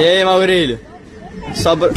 E aí, Maurílio? Sobra...